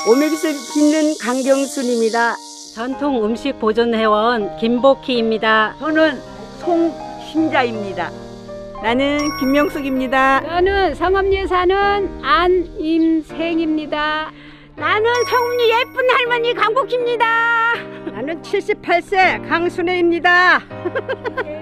오메기스 빚는 강경순입니다. 전통 음식 보존회원 김복희입니다. 저는 송신자입니다. 나는 김명숙입니다. 저는 성업리에 사는 안임생입니다. 나는 성훈이 예쁜 할머니 강복희입니다. 나는 78세 강순혜입니다.